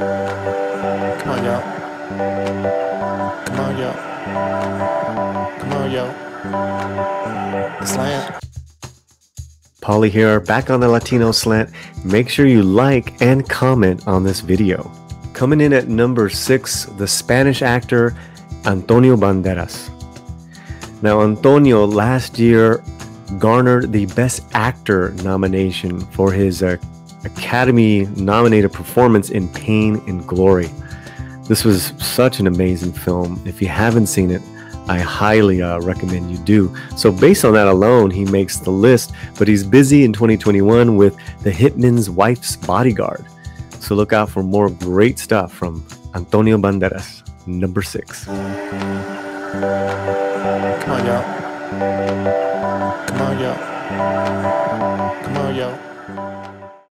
Come on, y'all. Come on, y'all. Come on, y'all. Slant. Paulie here, back on the Latino slant. Make sure you like and comment on this video. Coming in at number six, the Spanish actor Antonio Banderas. Now, Antonio last year garnered the Best Actor nomination for his uh, Academy nominated performance in Pain and Glory. This was such an amazing film. If you haven't seen it, I highly uh, recommend you do. So, based on that alone, he makes the list, but he's busy in 2021 with The Hitman's Wife's Bodyguard. So, look out for more great stuff from Antonio Banderas, number six. Come on, y'all. Come on, y'all. Come on, y'all.